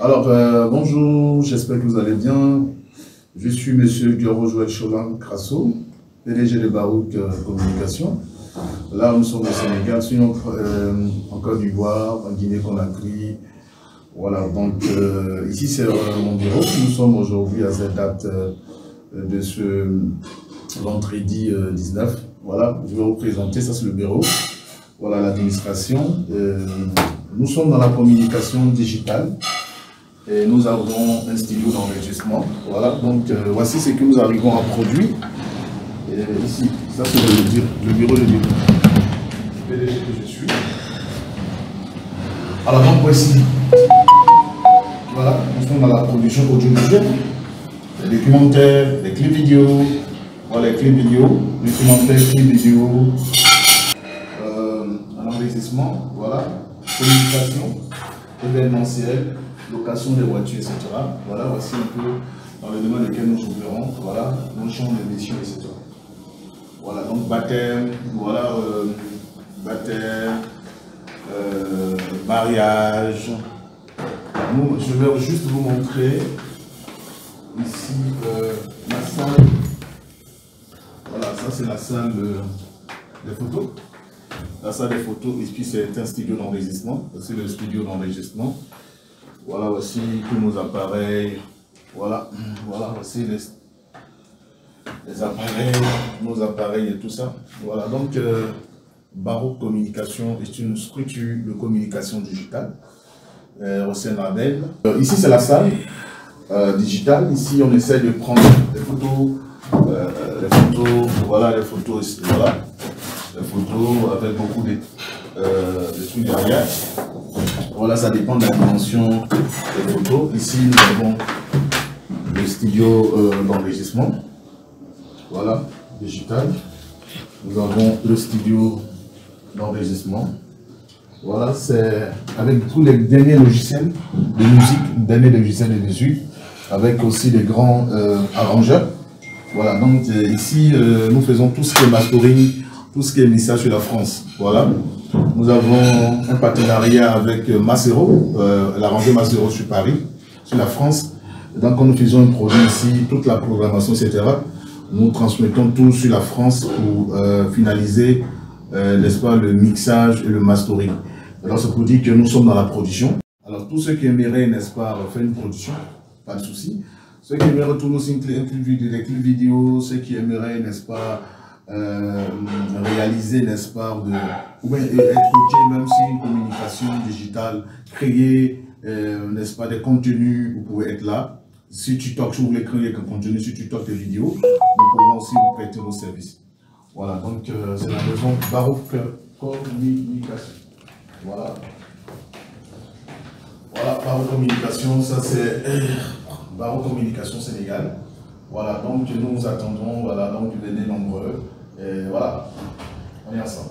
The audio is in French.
Alors, euh, bonjour, j'espère que vous allez bien. Je suis Monsieur Guero Joël Cholan Crasso, PDG de Barouk euh, Communication. Là, nous sommes au Sénégal, sinon euh, en Côte d'Ivoire, en Guinée-Conakry. Voilà, donc ici c'est mon bureau. Nous sommes aujourd'hui à cette date de ce vendredi 19. Voilà, je vais vous présenter, ça c'est le bureau. Voilà l'administration. nous sommes dans la communication digitale et nous avons un studio d'enregistrement. Voilà, donc voici ce que nous arrivons à produire. Et ici, ça c'est le, le, bureau de bureau. PDG que je suis. Alors donc voici. Voilà, nous sommes dans la production audiovisuelle. Les documentaires, les clips vidéo. Voilà les clips vidéo, documentaires, clips vidéo. Euh, un investissement, voilà. Communication, événementiel, location des voitures, etc. Voilà, voici un peu dans le domaine lequel nous opérons. Voilà, nos champs d'émission, etc. Voilà, donc baptême, voilà, euh, baptême, euh, mariage. je vais juste vous montrer ici euh, la salle. Voilà, ça c'est la salle des photos. La salle des photos, puis c'est un studio d'enregistrement. C'est le studio d'enregistrement. Voici tous nos appareils. Voilà, voilà, voici les les appareils, nos appareils et tout ça. Voilà, donc euh, Baroque Communication est une structure de communication digitale euh, au euh, ici, c'est la salle euh, digitale. Ici, on essaie de prendre des photos, les photos, voilà, les photos, voilà, les photos avec beaucoup de, de trucs derrière. Voilà, ça dépend de la dimension des photos. Ici, nous avons le studio d'enregistrement. Voilà, digital. Nous avons le studio d'enregistrement. Voilà, c'est avec tous les derniers logiciels de musique, derniers logiciels de musique, avec aussi les grands euh, arrangeurs. Voilà, donc euh, ici, euh, nous faisons tout ce qui est mastering, tout ce qui est mixage sur la France. Voilà. Nous avons un partenariat avec Macero, l'arrangeur Macero sur Paris, sur la France. Donc, quand nous faisons un projet ici, toute la programmation, etc., nous transmettons tout sur la France pour euh, finaliser, euh, le mixage et le mastering. Alors, c'est pour dire que nous sommes dans la production. Alors, tous ceux qui aimeraient, n'est-ce pas, faire une production, pas de souci. Ceux qui aimeraient tourner aussi des clips vidéo, ceux qui aimeraient, n'est-ce pas, euh, réaliser, n'est-ce pas, de, ou bien être OK, même si une communication digitale, créer, euh, n'est-ce pas, des contenus, vous pouvez être là. Si tu toques, si vous voulez créer un contenu, si tu toques des vidéos, nous pouvons aussi vous prêter nos services. Voilà, donc euh, c'est la maison Baroque Communication. Voilà. Voilà, Baroque Communication, ça c'est Baroque Communication Sénégal. Voilà, donc nous attendons, voilà, donc venez nombreux. Et voilà, on est ensemble.